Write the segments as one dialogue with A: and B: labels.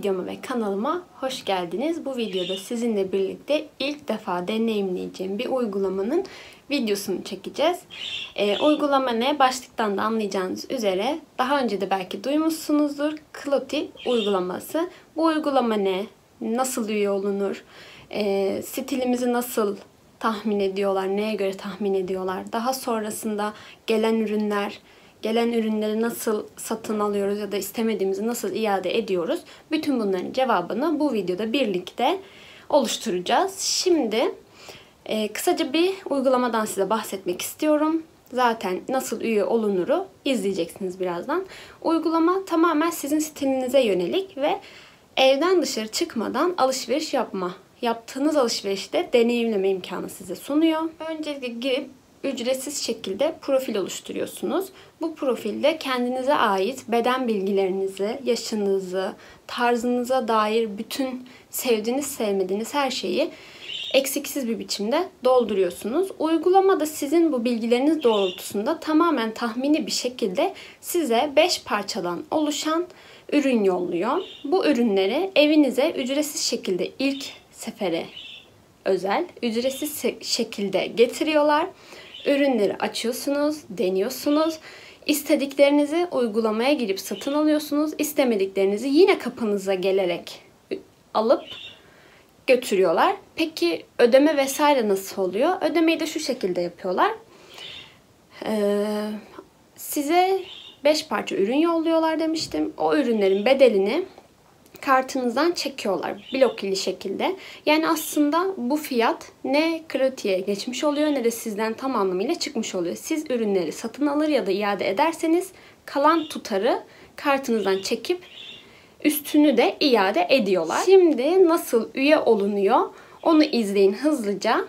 A: Videoma ve kanalıma hoş geldiniz. Bu videoda sizinle birlikte ilk defa deneyimleyeceğim bir uygulamanın videosunu çekeceğiz. Ee, uygulama ne? Başlıktan da anlayacağınız üzere daha önce de belki duymuşsunuzdur. Kloti uygulaması. Bu uygulama ne? Nasıl üye olunur? Ee, stilimizi nasıl tahmin ediyorlar? Neye göre tahmin ediyorlar? Daha sonrasında gelen ürünler gelen ürünleri nasıl satın alıyoruz ya da istemediğimizi nasıl iade ediyoruz? Bütün bunların cevabını bu videoda birlikte oluşturacağız. Şimdi e, kısaca bir uygulamadan size bahsetmek istiyorum. Zaten nasıl üye olunuru izleyeceksiniz birazdan. Uygulama tamamen sizin stilinize yönelik ve evden dışarı çıkmadan alışveriş yapma yaptığınız alışverişte deneyimleme imkanı size sunuyor. Öncelikle girip ücretsiz şekilde profil oluşturuyorsunuz. Bu profilde kendinize ait beden bilgilerinizi, yaşınızı, tarzınıza dair bütün sevdiğiniz sevmediğiniz her şeyi eksiksiz bir biçimde dolduruyorsunuz. Uygulamada sizin bu bilgileriniz doğrultusunda tamamen tahmini bir şekilde size 5 parçadan oluşan ürün yolluyor. Bu ürünleri evinize ücretsiz şekilde ilk sefere özel ücretsiz şekilde getiriyorlar. Ürünleri açıyorsunuz, deniyorsunuz. İstediklerinizi uygulamaya girip satın alıyorsunuz. İstemediklerinizi yine kapınıza gelerek alıp götürüyorlar. Peki ödeme vesaire nasıl oluyor? Ödemeyi de şu şekilde yapıyorlar. Ee, size 5 parça ürün yolluyorlar demiştim. O ürünlerin bedelini kartınızdan çekiyorlar blokili şekilde. Yani aslında bu fiyat ne krediye geçmiş oluyor ne de sizden tam anlamıyla çıkmış oluyor. Siz ürünleri satın alır ya da iade ederseniz kalan tutarı kartınızdan çekip üstünü de iade ediyorlar. Şimdi nasıl üye olunuyor onu izleyin hızlıca.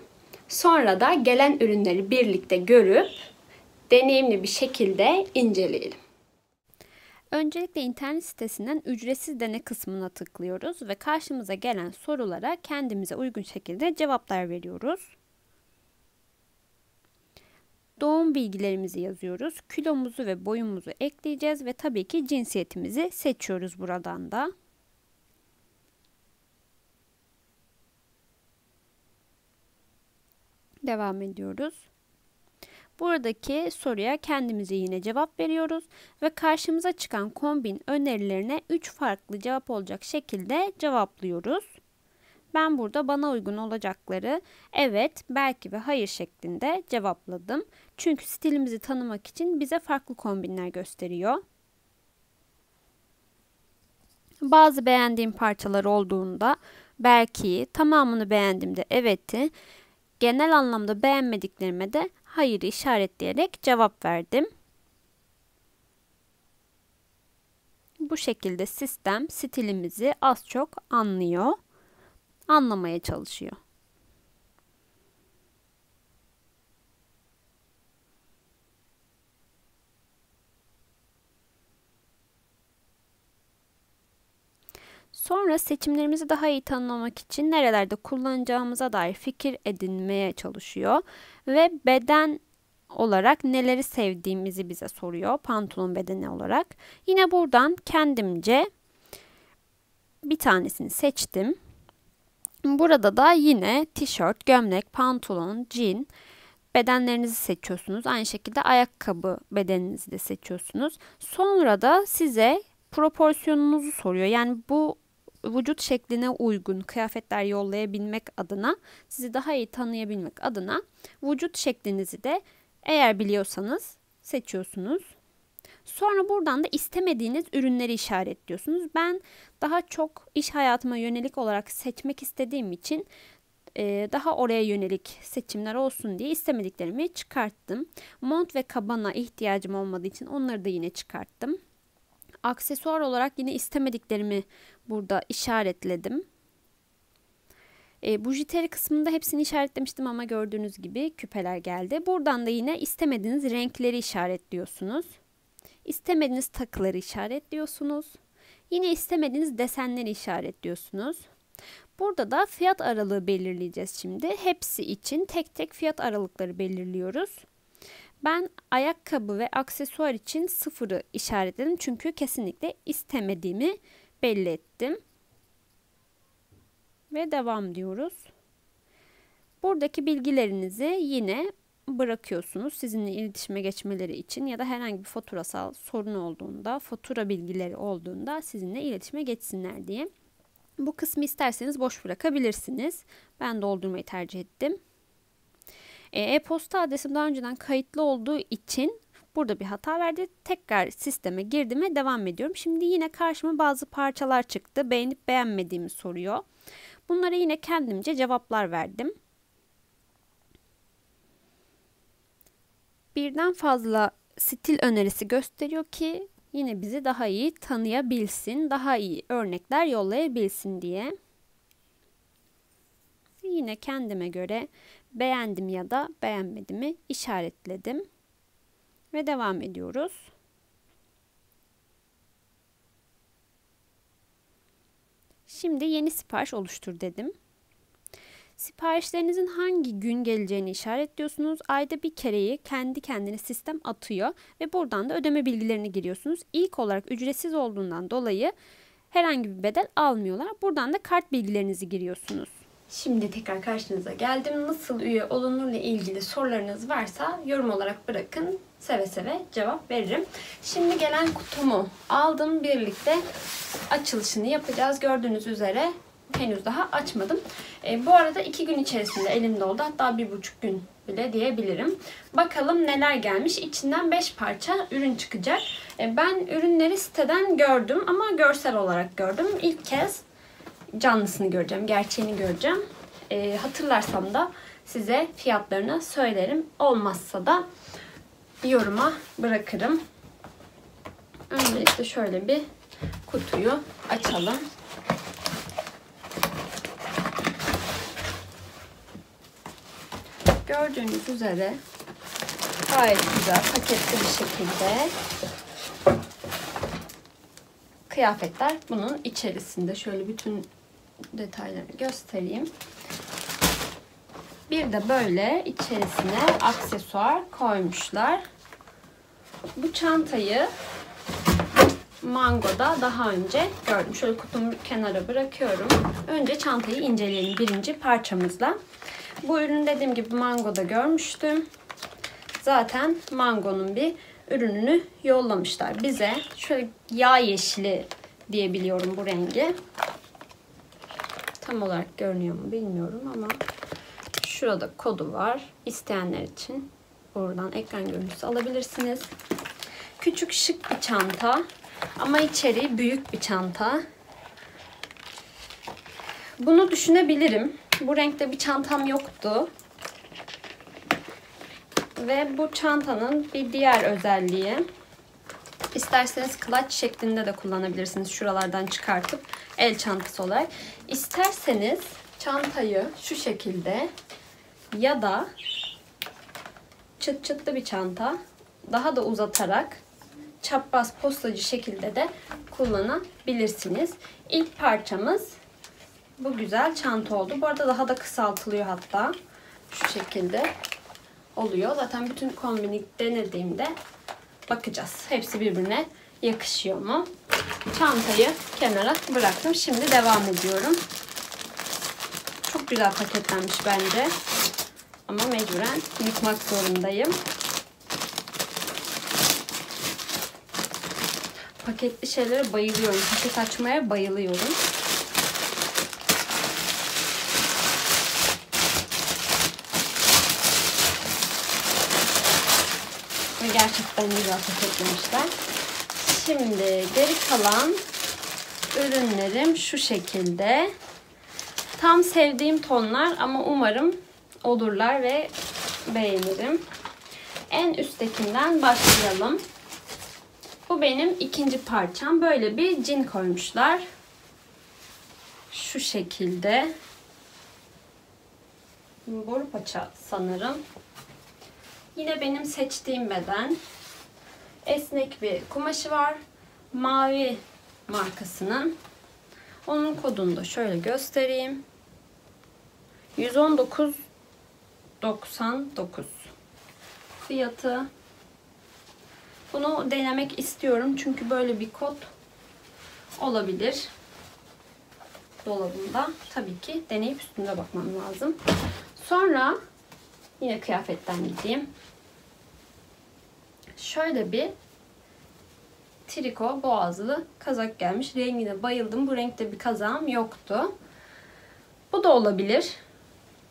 A: Sonra da gelen ürünleri birlikte görüp deneyimli bir şekilde inceleyelim. Öncelikle internet sitesinden ücretsiz dene kısmına tıklıyoruz ve karşımıza gelen sorulara kendimize uygun şekilde cevaplar veriyoruz. Doğum bilgilerimizi yazıyoruz. Kilomuzu ve boyumuzu ekleyeceğiz ve tabii ki cinsiyetimizi seçiyoruz buradan da. Devam ediyoruz. Buradaki soruya kendimize yine cevap veriyoruz ve karşımıza çıkan kombin önerilerine 3 farklı cevap olacak şekilde cevaplıyoruz. Ben burada bana uygun olacakları evet, belki ve hayır şeklinde cevapladım. Çünkü stilimizi tanımak için bize farklı kombinler gösteriyor. Bazı beğendiğim parçalar olduğunda belki tamamını beğendiğimde evet'i, genel anlamda beğenmediklerime de hayır işaretleyerek cevap verdim. Bu şekilde sistem stilimizi az çok anlıyor, anlamaya çalışıyor. Sonra seçimlerimizi daha iyi tanımlamak için nerelerde kullanacağımıza dair fikir edinmeye çalışıyor ve beden olarak neleri sevdiğimizi bize soruyor pantolon bedeni olarak. Yine buradan kendimce bir tanesini seçtim. Burada da yine tişört, gömlek, pantolon, jean bedenlerinizi seçiyorsunuz. Aynı şekilde ayakkabı bedeninizi de seçiyorsunuz. Sonra da size proporsiyonunuzu soruyor. Yani bu vücut şekline uygun kıyafetler yollayabilmek adına, sizi daha iyi tanıyabilmek adına vücut şeklinizi de eğer biliyorsanız seçiyorsunuz. Sonra buradan da istemediğiniz ürünleri işaretliyorsunuz. Ben daha çok iş hayatıma yönelik olarak seçmek istediğim için e, daha oraya yönelik seçimler olsun diye istemediklerimi çıkarttım. Mont ve kabana ihtiyacım olmadığı için onları da yine çıkarttım. Aksesuar olarak yine istemediklerimi burada işaretledim. E, bujiteri kısmında hepsini işaretlemiştim ama gördüğünüz gibi küpeler geldi. Buradan da yine istemediğiniz renkleri işaretliyorsunuz. İstemediğiniz takıları işaretliyorsunuz. Yine istemediğiniz desenleri işaretliyorsunuz. Burada da fiyat aralığı belirleyeceğiz şimdi. Hepsi için tek tek fiyat aralıkları belirliyoruz. Ben ayakkabı ve aksesuar için sıfırı işaretledim. Çünkü kesinlikle istemediğimi belli ettim. Ve devam diyoruz. Buradaki bilgilerinizi yine bırakıyorsunuz sizinle iletişime geçmeleri için ya da herhangi bir faturasal sorun olduğunda, fatura bilgileri olduğunda sizinle iletişime geçsinler diye. Bu kısmı isterseniz boş bırakabilirsiniz. Ben doldurmayı tercih ettim. E, e-posta adresim daha önceden kayıtlı olduğu için burada bir hata verdi. Tekrar sisteme girdim ve devam ediyorum. Şimdi yine karşıma bazı parçalar çıktı. Beğenip beğenmediğimi soruyor. Bunlara yine kendimce cevaplar verdim. Birden fazla stil önerisi gösteriyor ki yine bizi daha iyi tanıyabilsin, daha iyi örnekler yollayabilsin diye. Yine kendime göre beğendim ya da beğenmedimi işaretledim. Ve devam ediyoruz. Şimdi yeni sipariş oluştur dedim. Siparişlerinizin hangi gün geleceğini işaretliyorsunuz. Ayda bir kereyi kendi kendine sistem atıyor ve buradan da ödeme bilgilerini giriyorsunuz. İlk olarak ücretsiz olduğundan dolayı herhangi bir bedel almıyorlar. Buradan da kart bilgilerinizi giriyorsunuz. Şimdi tekrar karşınıza geldim. Nasıl üye olunurla ilgili sorularınız varsa yorum olarak bırakın. Seve seve cevap veririm. Şimdi gelen kutumu aldım. Birlikte açılışını yapacağız. Gördüğünüz üzere henüz daha açmadım. E, bu arada iki gün içerisinde elimde oldu. Hatta bir buçuk gün bile diyebilirim. Bakalım neler gelmiş. İçinden beş parça ürün çıkacak. E, ben ürünleri siteden gördüm ama görsel olarak gördüm. İlk kez canlısını göreceğim, gerçeğini göreceğim. E, hatırlarsam da size fiyatlarını söylerim. Olmazsa da yoruma bırakırım. Öncelikle şöyle bir kutuyu açalım. Gördüğünüz üzere gayet güzel paketli bir şekilde kıyafetler bunun içerisinde. Şöyle bütün detaylarını göstereyim. Bir de böyle içerisine aksesuar koymuşlar. Bu çantayı Mango'da daha önce gördüm. Şöyle kutumu kenara bırakıyorum. Önce çantayı inceleyelim birinci parçamızla. Bu ürün dediğim gibi Mango'da görmüştüm. Zaten Mango'nun bir ürününü yollamışlar bize. Şöyle yağ yeşili diyebiliyorum bu rengi. Tam olarak görünüyor mu bilmiyorum ama şurada kodu var. İsteyenler için buradan ekran görüntüsü alabilirsiniz. Küçük şık bir çanta ama içeriği büyük bir çanta. Bunu düşünebilirim. Bu renkte bir çantam yoktu. Ve bu çantanın bir diğer özelliği isterseniz clutch şeklinde de kullanabilirsiniz. Şuralardan çıkartıp el çantası olarak. İsterseniz çantayı şu şekilde ya da çıt çıtlı bir çanta daha da uzatarak çapraz postacı şekilde de kullanabilirsiniz. İlk parçamız bu güzel çanta oldu. Bu arada daha da kısaltılıyor hatta. Şu şekilde oluyor. Zaten bütün kombini denediğimde bakacağız. Hepsi birbirine yakışıyor mu? Çantayı kenara bıraktım. Şimdi devam ediyorum. Çok güzel paketlenmiş bence. Ama mecburen yıkmak zorundayım. Paketli şeylere bayılıyorum. Paket açmaya bayılıyorum. Ve gerçekten güzel paketlemişler. Şimdi geri kalan ürünlerim şu şekilde. Tam sevdiğim tonlar ama umarım olurlar ve beğenirim. En üsttekinden başlayalım. Bu benim ikinci parçam. Böyle bir cin koymuşlar. Şu şekilde. Boru paça sanırım. Yine benim seçtiğim beden. Esnek bir kumaşı var. Mavi markasının. Onun kodunu da şöyle göstereyim. 119.99 fiyatı. Bunu denemek istiyorum çünkü böyle bir kod olabilir. dolabımda. Tabii ki deneyip üstünde bakmam lazım. Sonra yine kıyafetten gideyim. Şöyle bir triko boğazlı kazak gelmiş. Rengine bayıldım. Bu renkte bir kazağım yoktu. Bu da olabilir.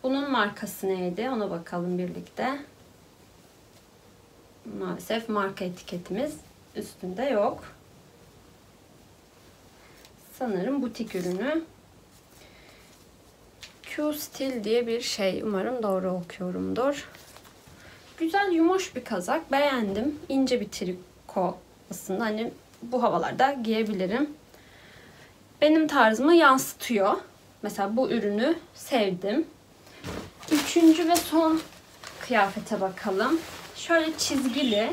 A: Bunun markası neydi? Ona bakalım birlikte. Maalesef marka etiketimiz üstünde yok. Sanırım butik ürünü. Q Stil diye bir şey. Umarım doğru okuyorumdur. Güzel yumuş bir kazak. Beğendim. İnce bir triko aslında. Hani bu havalarda giyebilirim. Benim tarzımı yansıtıyor. Mesela bu ürünü sevdim. Üçüncü ve son kıyafete bakalım. Şöyle çizgili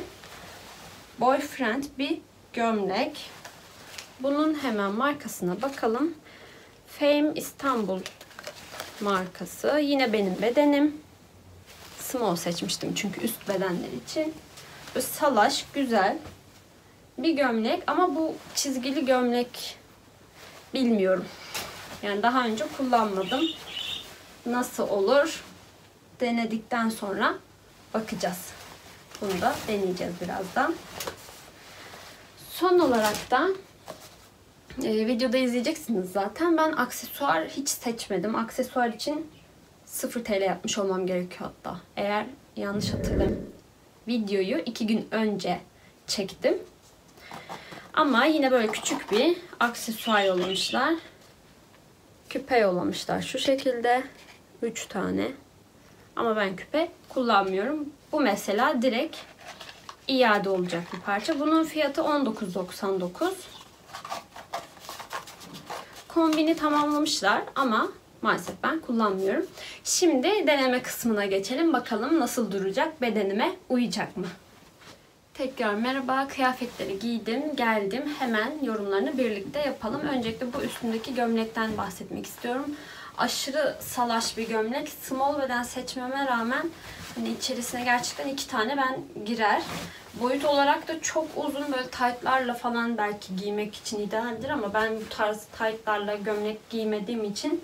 A: boyfriend bir gömlek. Bunun hemen markasına bakalım. Fame İstanbul markası. Yine benim bedenim. Small seçmiştim çünkü üst bedenler için. Böyle salaş, güzel bir gömlek ama bu çizgili gömlek bilmiyorum. Yani daha önce kullanmadım. Nasıl olur? Denedikten sonra bakacağız. Bunu da deneyeceğiz birazdan. Son olarak da e, videoda izleyeceksiniz zaten. Ben aksesuar hiç seçmedim. Aksesuar için 0 TL yapmış olmam gerekiyor hatta. Eğer yanlış hatırlamıyorum. Videoyu 2 gün önce çektim. Ama yine böyle küçük bir aksesuar yollamışlar. Küpe yollamışlar şu şekilde. 3 tane. Ama ben küpe kullanmıyorum. Bu mesela direkt iade olacak bir parça. Bunun fiyatı 19.99. Kombini tamamlamışlar ama maalesef ben kullanmıyorum. Şimdi deneme kısmına geçelim. Bakalım nasıl duracak, bedenime uyacak mı? Tekrar merhaba. Kıyafetleri giydim, geldim. Hemen yorumlarını birlikte yapalım. Öncelikle bu üstündeki gömlekten bahsetmek istiyorum. Aşırı salaş bir gömlek. Small beden seçmeme rağmen hani içerisine gerçekten iki tane ben girer. Boyut olarak da çok uzun böyle taytlarla falan belki giymek için idealdir ama ben bu tarz taytlarla gömlek giymediğim için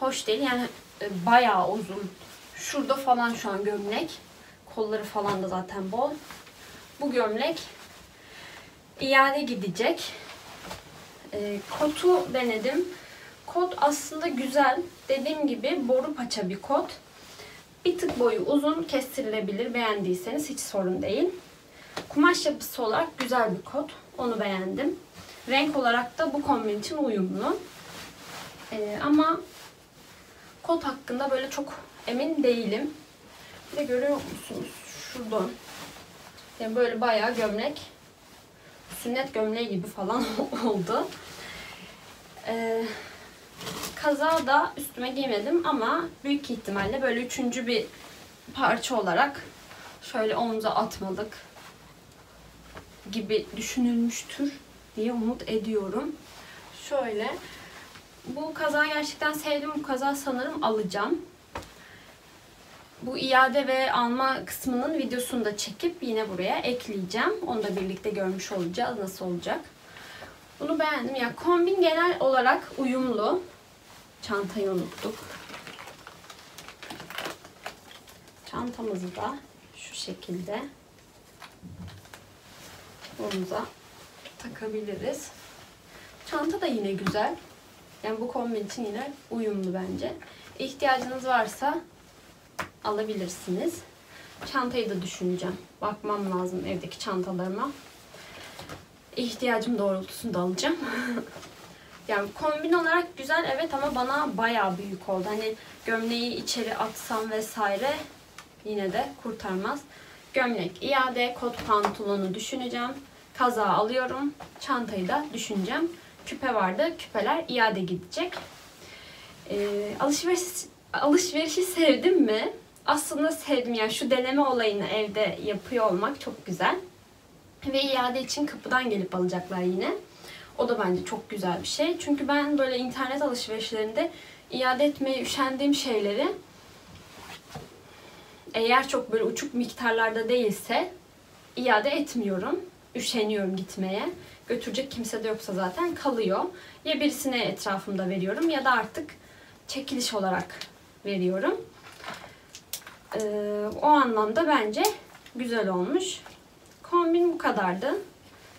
A: hoş değil. Yani e, bayağı uzun. Şurada falan şu an gömlek. Kolları falan da zaten bol. Bu gömlek iade gidecek. E, kotu denedim. Kot aslında güzel. Dediğim gibi boru paça bir kot. Bir tık boyu uzun, kestirilebilir. Beğendiyseniz hiç sorun değil. Kumaş yapısı olarak güzel bir kot. Onu beğendim. Renk olarak da bu kombin için uyumlu. Ee, ama kot hakkında böyle çok emin değilim. Bir de görüyor musunuz? Şuradan yani böyle bayağı gömlek sünnet gömleği gibi falan oldu. Ee, kaza da üstüme giymedim ama büyük ihtimalle böyle üçüncü bir parça olarak şöyle omuza atmalık gibi düşünülmüştür diye umut ediyorum. Şöyle bu kaza gerçekten sevdim. Bu kaza sanırım alacağım. Bu iade ve alma kısmının videosunu da çekip yine buraya ekleyeceğim. Onu da birlikte görmüş olacağız nasıl olacak. Bunu beğendim. Ya kombin genel olarak uyumlu. Çantayı unuttuk. Çantamızı da şu şekilde omuza takabiliriz. Çanta da yine güzel. Yani bu kombin için yine uyumlu bence. İhtiyacınız varsa alabilirsiniz. Çantayı da düşüneceğim. Bakmam lazım evdeki çantalarıma. İhtiyacım doğrultusunda alacağım. yani kombin olarak güzel evet ama bana bayağı büyük oldu. Hani gömleği içeri atsam vesaire yine de kurtarmaz. Gömlek iade, kot pantolonu düşüneceğim. Kaza alıyorum. Çantayı da düşüneceğim. Küpe vardı. Küpeler iade gidecek. Ee, alışveriş alışverişi sevdim mi? aslında sevdim. Yani şu deneme olayını evde yapıyor olmak çok güzel. Ve iade için kapıdan gelip alacaklar yine. O da bence çok güzel bir şey. Çünkü ben böyle internet alışverişlerinde iade etmeye üşendiğim şeyleri eğer çok böyle uçuk miktarlarda değilse iade etmiyorum. Üşeniyorum gitmeye. Götürecek kimse de yoksa zaten kalıyor. Ya birisine etrafımda veriyorum ya da artık çekiliş olarak veriyorum. Ee, o anlamda bence güzel olmuş. Kombin bu kadardı.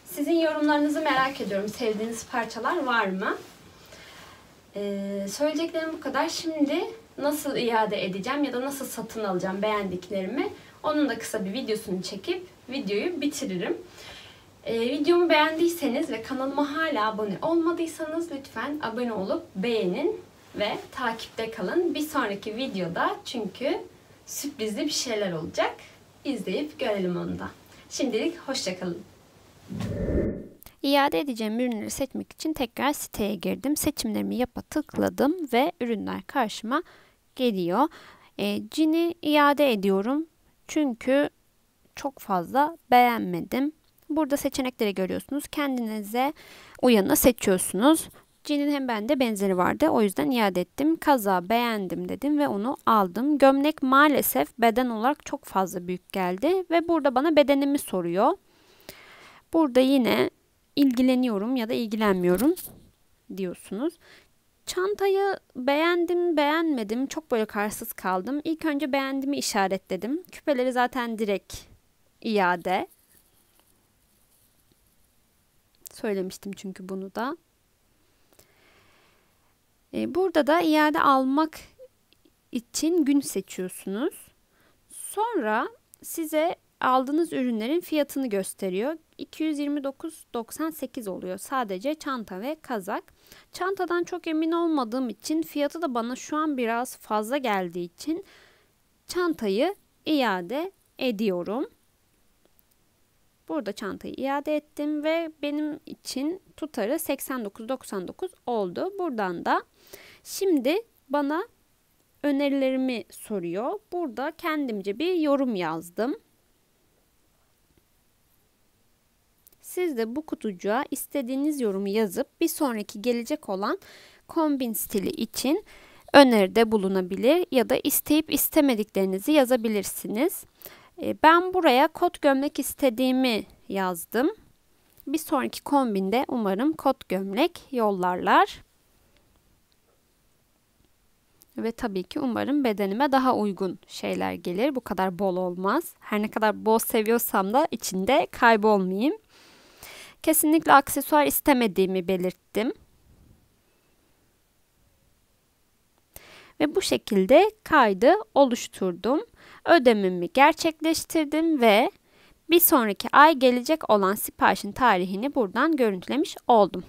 A: Sizin yorumlarınızı merak ediyorum. Sevdiğiniz parçalar var mı? Ee, söyleyeceklerim bu kadar. Şimdi nasıl iade edeceğim ya da nasıl satın alacağım beğendiklerimi onun da kısa bir videosunu çekip videoyu bitiririm. Ee, videomu beğendiyseniz ve kanalıma hala abone olmadıysanız lütfen abone olup beğenin ve takipte kalın. Bir sonraki videoda çünkü sürprizli bir şeyler olacak. İzleyip görelim onu da. Şimdilik hoşçakalın. İade edeceğim ürünleri seçmek için tekrar siteye girdim. Seçimlerimi yapa tıkladım ve ürünler karşıma geliyor. E, cini iade ediyorum. Çünkü çok fazla beğenmedim. Burada seçenekleri görüyorsunuz. Kendinize uyanı seçiyorsunuz. Cin'in hem bende benzeri vardı. O yüzden iade ettim. Kaza beğendim dedim ve onu aldım. Gömlek maalesef beden olarak çok fazla büyük geldi. Ve burada bana bedenimi soruyor. Burada yine ilgileniyorum ya da ilgilenmiyorum diyorsunuz. Çantayı beğendim, beğenmedim. Çok böyle kararsız kaldım. İlk önce beğendimi işaretledim. Küpeleri zaten direkt iade. Söylemiştim çünkü bunu da. Ee, burada da iade almak için gün seçiyorsunuz. Sonra size aldığınız ürünlerin fiyatını gösteriyor. 229.98 oluyor sadece çanta ve kazak. Çantadan çok emin olmadığım için fiyatı da bana şu an biraz fazla geldiği için çantayı iade ediyorum. Burada çantayı iade ettim ve benim için tutarı 89.99 oldu. Buradan da şimdi bana önerilerimi soruyor. Burada kendimce bir yorum yazdım. Siz de bu kutucuğa istediğiniz yorumu yazıp bir sonraki gelecek olan kombin stili için öneride bulunabilir ya da isteyip istemediklerinizi yazabilirsiniz. E, ben buraya kot gömlek istediğimi yazdım. Bir sonraki kombinde umarım kot gömlek yollarlar. Ve tabii ki umarım bedenime daha uygun şeyler gelir. Bu kadar bol olmaz. Her ne kadar bol seviyorsam da içinde kaybolmayayım. Kesinlikle aksesuar istemediğimi belirttim. Ve bu şekilde kaydı oluşturdum. Ödememi gerçekleştirdim ve bir sonraki ay gelecek olan siparişin tarihini buradan görüntülemiş oldum.